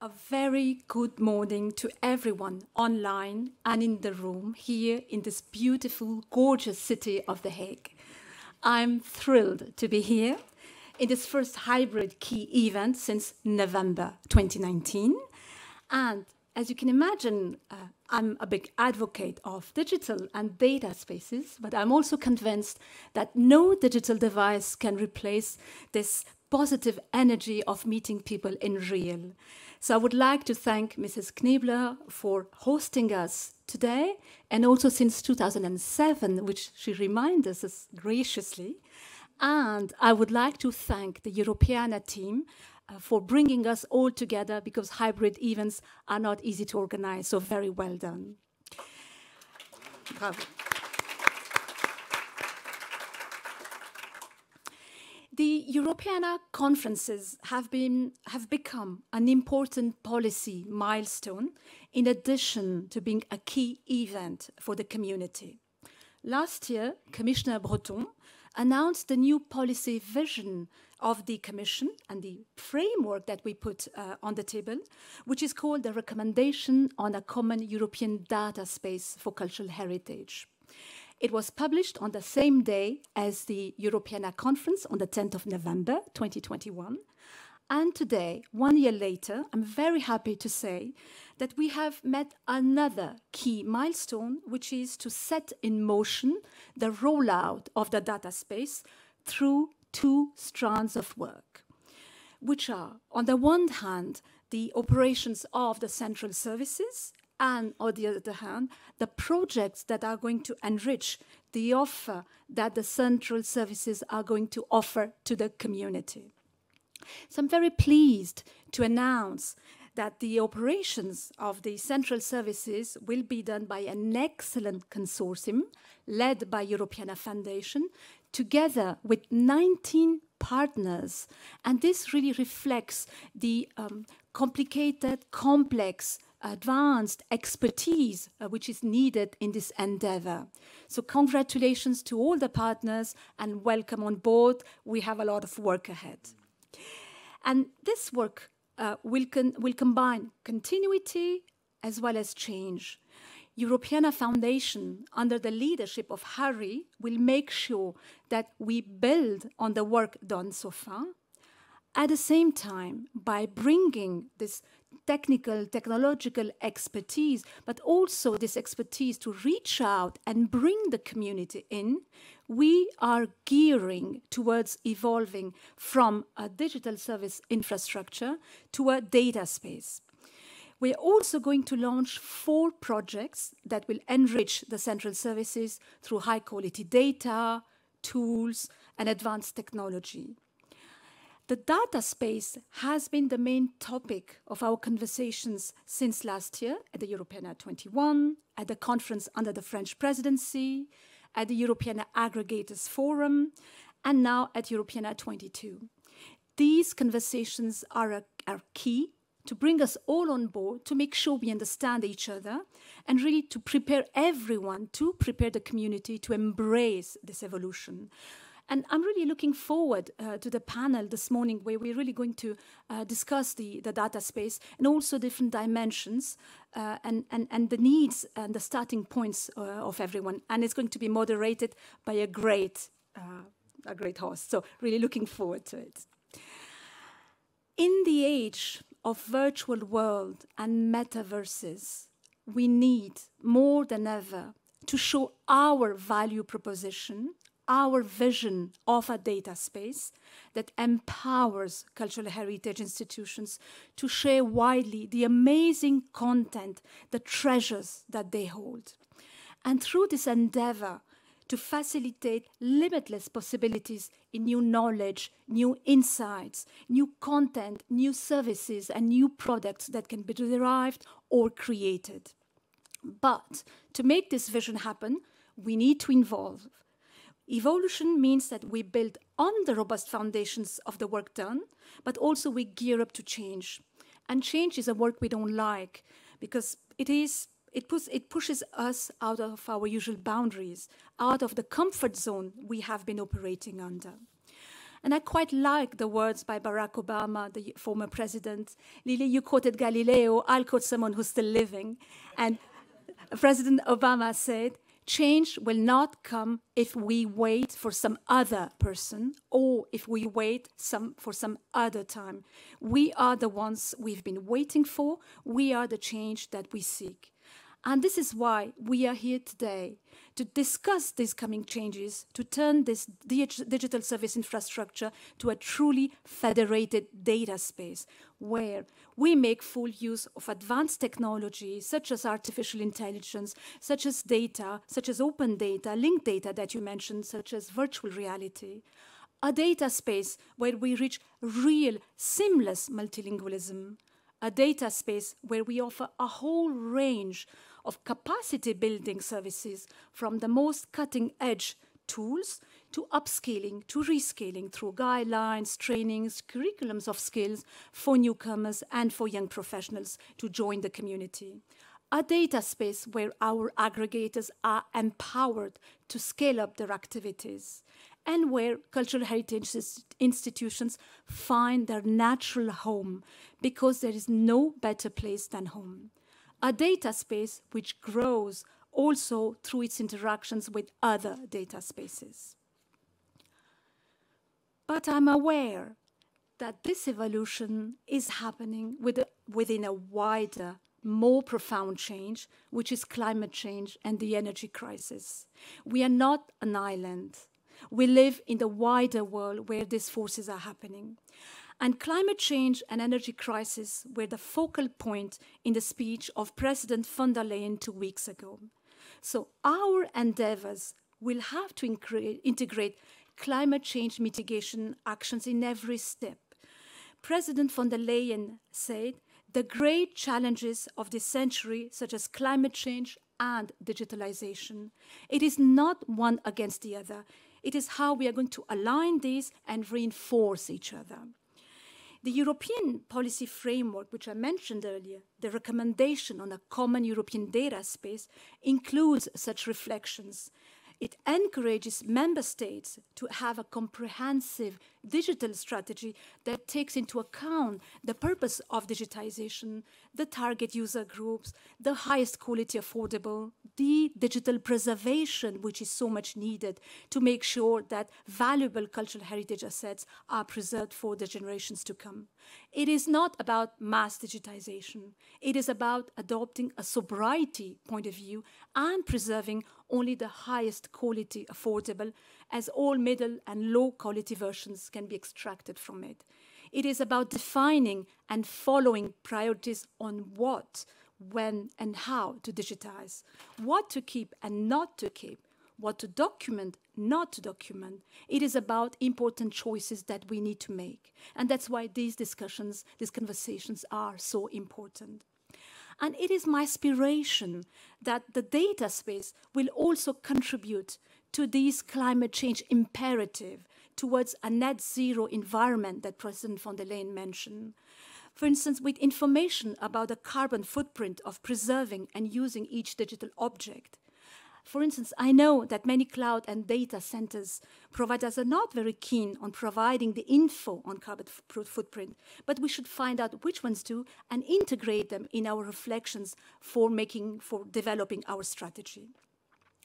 A very good morning to everyone online and in the room here in this beautiful, gorgeous city of The Hague. I'm thrilled to be here in this first hybrid key event since November 2019. And as you can imagine, uh, I'm a big advocate of digital and data spaces, but I'm also convinced that no digital device can replace this positive energy of meeting people in real. So I would like to thank Mrs. Knibbeler for hosting us today, and also since 2007, which she reminds us graciously. And I would like to thank the Europeana team uh, for bringing us all together because hybrid events are not easy to organize. So, very well done. Bravo. The Europeana conferences have, been, have become an important policy milestone in addition to being a key event for the community. Last year, Commissioner Breton announced the new policy vision of the Commission and the framework that we put uh, on the table, which is called the Recommendation on a Common European Data Space for Cultural Heritage. It was published on the same day as the Europeana Conference on the 10th of November 2021. And today, one year later, I'm very happy to say that we have met another key milestone, which is to set in motion the rollout of the data space through two strands of work, which are, on the one hand, the operations of the central services, and on the other hand, the projects that are going to enrich the offer that the central services are going to offer to the community. So I'm very pleased to announce that the operations of the central services will be done by an excellent consortium led by Europeana Foundation together with 19 partners. And this really reflects the um, complicated, complex, advanced expertise uh, which is needed in this endeavor. So, congratulations to all the partners and welcome on board. We have a lot of work ahead. And this work uh, will, con- will combine continuity as well as change. Europeana Foundation, under the leadership of Harry, will make sure that we build on the work done so far. At the same time, by bringing this technical, technological expertise, but also this expertise to reach out and bring the community in, we are gearing towards evolving from a digital service infrastructure to a data space. We're also going to launch four projects that will enrich the central services through high quality data, tools, and advanced technology. The data space has been the main topic of our conversations since last year at the Europeana 21, at the conference under the French presidency, at the European Aggregators Forum, and now at Europeana 22. These conversations are, a, are key to bring us all on board, to make sure we understand each other, and really to prepare everyone, to prepare the community to embrace this evolution. And I'm really looking forward uh, to the panel this morning where we're really going to uh, discuss the, the data space and also different dimensions uh, and, and, and the needs and the starting points uh, of everyone. And it's going to be moderated by a great, uh, a great host. So really looking forward to it. In the age of virtual world and metaverses, we need more than ever to show our value proposition our vision of a data space that empowers cultural heritage institutions to share widely the amazing content, the treasures that they hold. And through this endeavor, to facilitate limitless possibilities in new knowledge, new insights, new content, new services, and new products that can be derived or created. But to make this vision happen, we need to involve Evolution means that we build on the robust foundations of the work done, but also we gear up to change. And change is a work we don't like because it is it, it pushes us out of our usual boundaries, out of the comfort zone we have been operating under. And I quite like the words by Barack Obama, the former president. Lily, you quoted Galileo. I'll quote someone who's still living. And President Obama said, Change will not come if we wait for some other person or if we wait some, for some other time. We are the ones we've been waiting for. We are the change that we seek. And this is why we are here today to discuss these coming changes, to turn this digital service infrastructure to a truly federated data space where we make full use of advanced technology such as artificial intelligence, such as data, such as open data, linked data that you mentioned, such as virtual reality. A data space where we reach real, seamless multilingualism. A data space where we offer a whole range of capacity building services from the most cutting edge tools to upscaling, to rescaling through guidelines, trainings, curriculums of skills for newcomers and for young professionals to join the community. A data space where our aggregators are empowered to scale up their activities and where cultural heritage institutions find their natural home because there is no better place than home a data space which grows also through its interactions with other data spaces. But I'm aware that this evolution is happening with within a wider, more profound change, which is climate change and the energy crisis. We are not an island. We live in the wider world where these forces are happening. And climate change and energy crisis were the focal point in the speech of President von der Leyen two weeks ago. So our endeavors will have to integrate climate change mitigation actions in every step. President von der Leyen said the great challenges of this century, such as climate change and digitalization, it is not one against the other. It is how we are going to align these and reinforce each other. The European policy framework, which I mentioned earlier, the recommendation on a common European data space, includes such reflections. It encourages member states to have a comprehensive digital strategy that takes into account the purpose of digitization, the target user groups, the highest quality affordable, the digital preservation, which is so much needed to make sure that valuable cultural heritage assets are preserved for the generations to come. It is not about mass digitization. It is about adopting a sobriety point of view and preserving only the highest quality affordable, as all middle and low quality versions can be extracted from it. It is about defining and following priorities on what when and how to digitize, what to keep and not to keep, what to document, not to document. It is about important choices that we need to make. And that's why these discussions, these conversations are so important. And it is my aspiration that the data space will also contribute to this climate change imperative towards a net zero environment that President von der Leyen mentioned. For instance, with information about the carbon footprint of preserving and using each digital object. For instance, I know that many cloud and data centers providers are not very keen on providing the info on carbon footprint, but we should find out which ones do and integrate them in our reflections for making, for developing our strategy.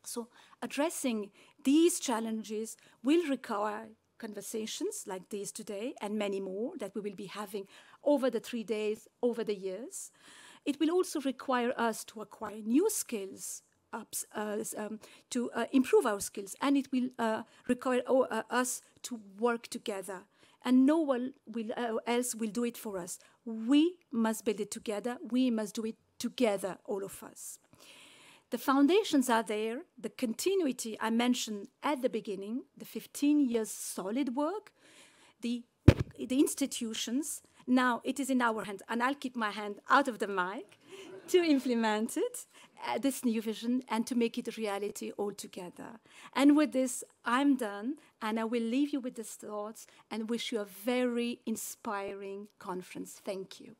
So addressing these challenges will require conversations like these today and many more that we will be having over the three days, over the years. It will also require us to acquire new skills ups, uh, um, to uh, improve our skills, and it will uh, require oh, us to work together. And no one will, uh, else will do it for us. We must build it together. We must do it together, all of us. The foundations are there, the continuity I mentioned at the beginning, the 15 years solid work, the, the institutions. Now it is in our hands, and I'll keep my hand out of the mic to implement it, uh, this new vision, and to make it a reality altogether. And with this, I'm done, and I will leave you with these thoughts and wish you a very inspiring conference. Thank you.